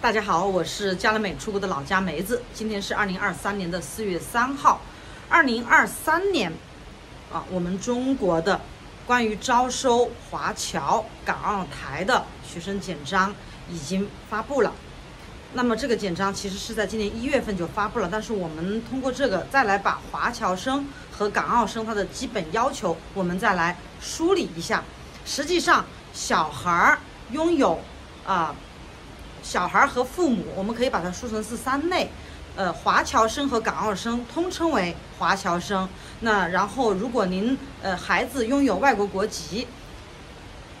大家好，我是佳乐美出国的老家梅子。今天是二零二三年的四月三号。二零二三年啊，我们中国的关于招收华侨港澳台的学生简章已经发布了。那么这个简章其实是在今年一月份就发布了，但是我们通过这个再来把华侨生和港澳生他的基本要求，我们再来梳理一下。实际上，小孩儿拥有啊。小孩和父母，我们可以把它梳成是三类，呃，华侨生和港澳生通称为华侨生。那然后，如果您呃孩子拥有外国国籍，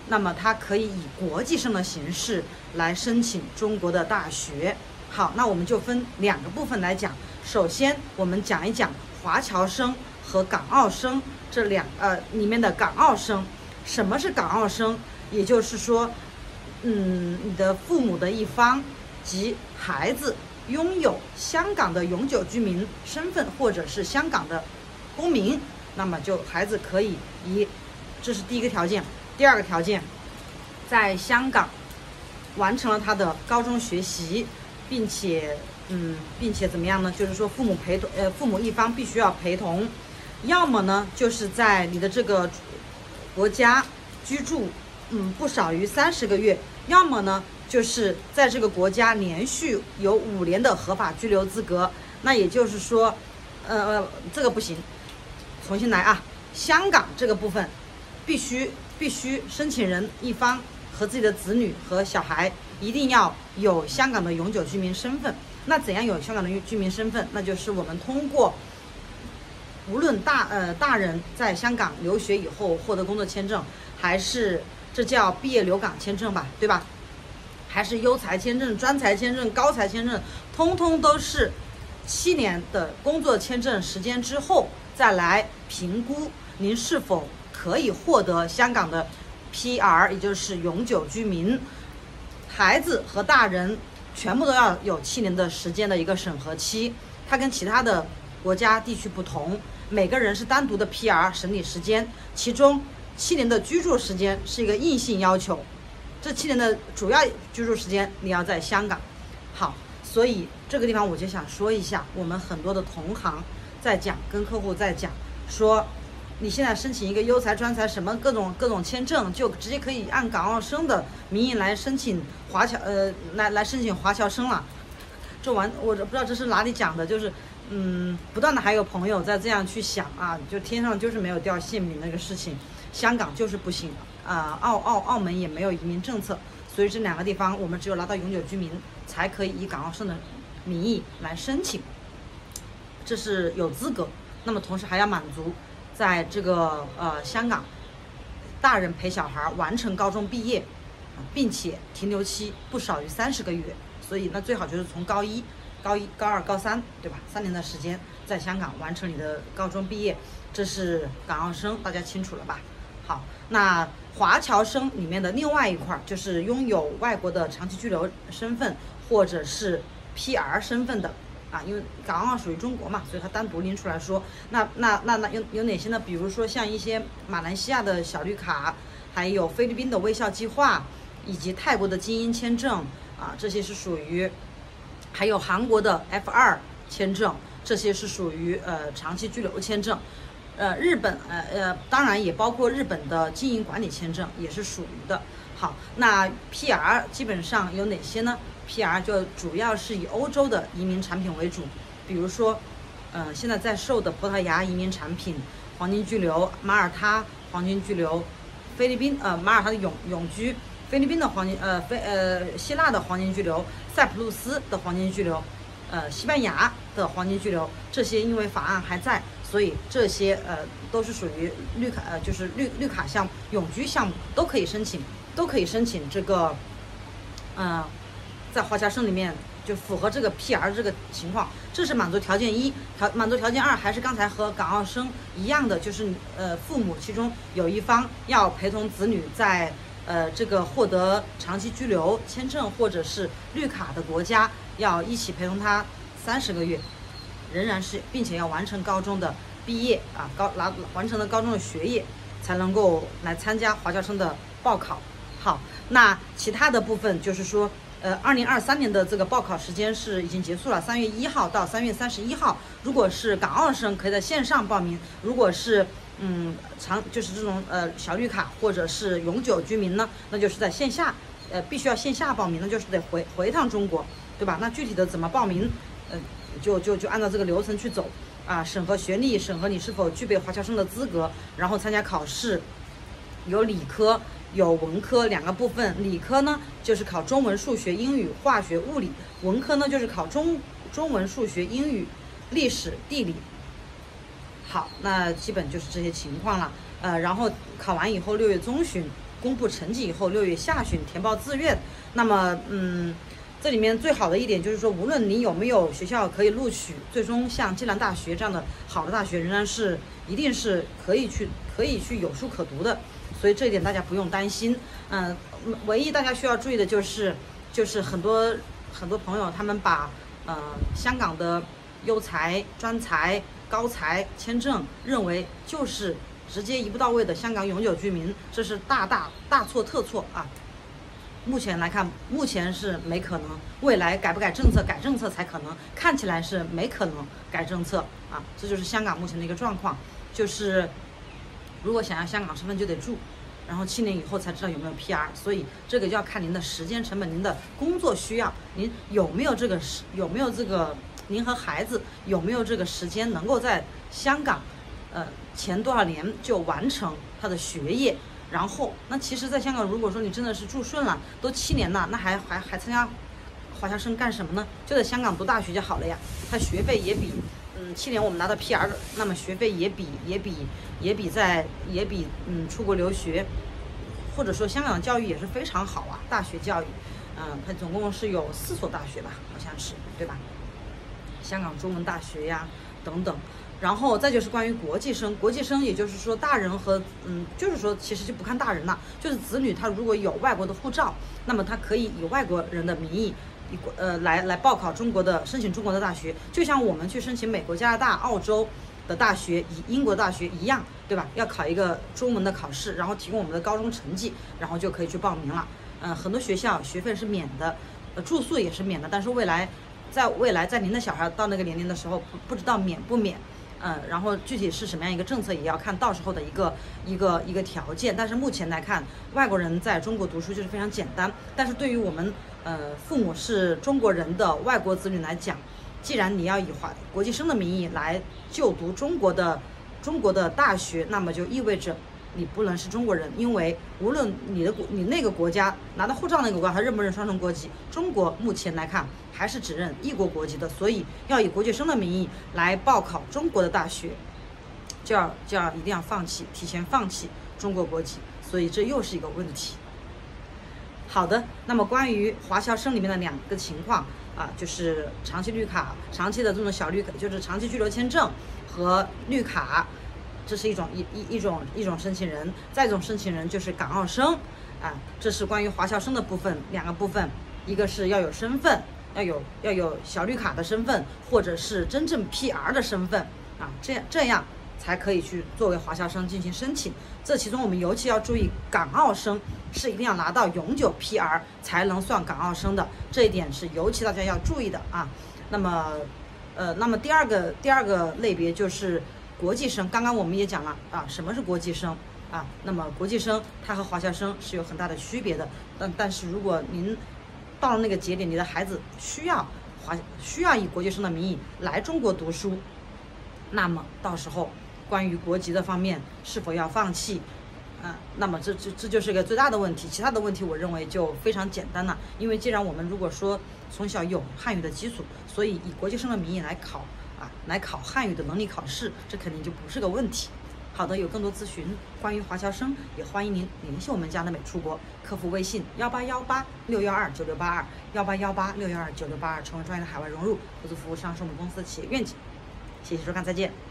那么他可以以国际生的形式来申请中国的大学。好，那我们就分两个部分来讲。首先，我们讲一讲华侨生和港澳生这两呃里面的港澳生。什么是港澳生？也就是说。嗯，你的父母的一方及孩子拥有香港的永久居民身份或者是香港的公民，那么就孩子可以以，这是第一个条件。第二个条件，在香港完成了他的高中学习，并且嗯，并且怎么样呢？就是说父母陪同，呃，父母一方必须要陪同，要么呢就是在你的这个国家居住。嗯，不少于三十个月，要么呢，就是在这个国家连续有五年的合法居留资格。那也就是说，呃，这个不行，重新来啊。香港这个部分，必须必须申请人一方和自己的子女和小孩一定要有香港的永久居民身份。那怎样有香港的居民身份？那就是我们通过，无论大呃大人在香港留学以后获得工作签证，还是这叫毕业留港签证吧，对吧？还是优才签证、专才签证、高才签证，通通都是七年的工作签证时间之后再来评估您是否可以获得香港的 PR，也就是永久居民。孩子和大人全部都要有七年的时间的一个审核期，它跟其他的国家地区不同，每个人是单独的 PR 审理时间，其中。七年的居住时间是一个硬性要求，这七年的主要居住时间你要在香港。好，所以这个地方我就想说一下，我们很多的同行在讲，跟客户在讲，说你现在申请一个优才、专才什么各种各种签证，就直接可以按港澳生的名义来申请华侨，呃，来来申请华侨生了。这完，我不知道这是哪里讲的，就是，嗯，不断的还有朋友在这样去想啊，就天上就是没有掉馅饼那个事情。香港就是不行，啊，澳澳澳门也没有移民政策，所以这两个地方我们只有拿到永久居民才可以以港澳生的名义来申请，这是有资格。那么同时还要满足在这个呃香港，大人陪小孩完成高中毕业，并且停留期不少于三十个月，所以那最好就是从高一、高一、高二、高三，对吧？三年的时间在香港完成你的高中毕业，这是港澳生，大家清楚了吧？好，那华侨生里面的另外一块儿就是拥有外国的长期居留身份或者是 PR 身份的啊，因为港澳属于中国嘛，所以它单独拎出来说。那那那那有有哪些呢？比如说像一些马来西亚的小绿卡，还有菲律宾的微笑计划，以及泰国的精英签证啊，这些是属于，还有韩国的 F2 签证，这些是属于呃长期居留签证。呃，日本呃呃，当然也包括日本的经营管理签证也是属于的。好，那 PR 基本上有哪些呢？PR 就主要是以欧洲的移民产品为主，比如说，呃，现在在售的葡萄牙移民产品，黄金居留，马耳他黄金居留，菲律宾呃马耳他的永永居，菲律宾的黄金呃菲呃希腊的黄金居留，塞浦路斯的黄金居留，呃西班牙的黄金居留，这些因为法案还在。所以这些呃都是属于绿卡呃就是绿绿卡项目永居项目都可以申请，都可以申请这个，嗯，在华侨生里面就符合这个 PR 这个情况，这是满足条件一，条满足条件二还是刚才和港澳生一样的，就是呃父母其中有一方要陪同子女在呃这个获得长期居留签证或者是绿卡的国家要一起陪同他三十个月。仍然是，并且要完成高中的毕业啊，高拿完成了高中的学业，才能够来参加华侨生的报考。好，那其他的部分就是说，呃，二零二三年的这个报考时间是已经结束了，三月一号到三月三十一号。如果是港澳生，可以在线上报名；如果是嗯长就是这种呃小绿卡或者是永久居民呢，那就是在线下，呃，必须要线下报名，那就是得回回一趟中国，对吧？那具体的怎么报名，嗯，就就就按照这个流程去走啊，审核学历，审核你是否具备华侨生的资格，然后参加考试，有理科。有文科两个部分，理科呢就是考中文、数学、英语、化学、物理；文科呢就是考中中文、数学、英语、历史、地理。好，那基本就是这些情况了。呃，然后考完以后，六月中旬公布成绩以后，六月下旬填报志愿。那么，嗯，这里面最好的一点就是说，无论你有没有学校可以录取，最终像暨南大学这样的好的大学，仍然是一定是可以去可以去有书可读的。所以这一点大家不用担心，嗯，唯一大家需要注意的就是，就是很多很多朋友他们把呃香港的优才、专才、高才签证认为就是直接一步到位的香港永久居民，这是大大大错特错啊！目前来看，目前是没可能，未来改不改政策，改政策才可能，看起来是没可能改政策啊！这就是香港目前的一个状况，就是。如果想要香港身份就得住，然后七年以后才知道有没有 PR，所以这个就要看您的时间成本、您的工作需要，您有没有这个时有没有这个您和孩子有没有这个时间能够在香港，呃前多少年就完成他的学业，然后那其实，在香港如果说你真的是住顺了，都七年了，那还还还参加华侨生干什么呢？就在香港读大学就好了呀，他学费也比。嗯，七年我们拿到 PR，那么学费也比也比也比在也比嗯出国留学，或者说香港教育也是非常好啊，大学教育，嗯，它总共是有四所大学吧，好像是对吧？香港中文大学呀等等，然后再就是关于国际生，国际生也就是说大人和嗯，就是说其实就不看大人了，就是子女他如果有外国的护照，那么他可以以外国人的名义。以国呃来来报考中国的申请中国的大学，就像我们去申请美国、加拿大、澳洲的大学、以英国大学一样，对吧？要考一个中文的考试，然后提供我们的高中成绩，然后就可以去报名了。嗯，很多学校学费是免的，呃，住宿也是免的。但是未来，在未来在您的小孩到那个年龄的时候，不不知道免不免，嗯，然后具体是什么样一个政策，也要看到时候的一个一个一个条件。但是目前来看，外国人在中国读书就是非常简单。但是对于我们。呃，父母是中国人的外国子女来讲，既然你要以华国际生的名义来就读中国的中国的大学，那么就意味着你不能是中国人，因为无论你的国你那个国家拿到护照那个国家他认不认双重国籍，中国目前来看还是只认一国国籍的，所以要以国际生的名义来报考中国的大学，就要就要一定要放弃提前放弃中国国籍，所以这又是一个问题。好的，那么关于华侨生里面的两个情况啊，就是长期绿卡、长期的这种小绿卡，就是长期居留签证和绿卡，这是一种一一一种一种申请人，再一种申请人就是港澳生啊，这是关于华侨生的部分，两个部分，一个是要有身份，要有要有小绿卡的身份，或者是真正 PR 的身份啊，这样这样。才可以去作为华侨生进行申请，这其中我们尤其要注意，港澳生是一定要拿到永久 PR 才能算港澳生的，这一点是尤其大家要注意的啊。那么，呃，那么第二个第二个类别就是国际生，刚刚我们也讲了啊，什么是国际生啊？那么国际生他和华侨生是有很大的区别的，但但是如果您到了那个节点，你的孩子需要华需要以国际生的名义来中国读书，那么到时候。关于国籍的方面是否要放弃？嗯，那么这这这就是个最大的问题。其他的问题我认为就非常简单了。因为既然我们如果说从小有汉语的基础，所以以国际生的名义来考啊，来考汉语的能力考试，这肯定就不是个问题。好的，有更多咨询关于华侨生，也欢迎您联系我们家的美出国客服微信幺八幺八六幺二九六八二幺八幺八六幺二九六八二，成为专业的海外融入投资服务商是我们公司的企业愿景。谢谢收看，再见。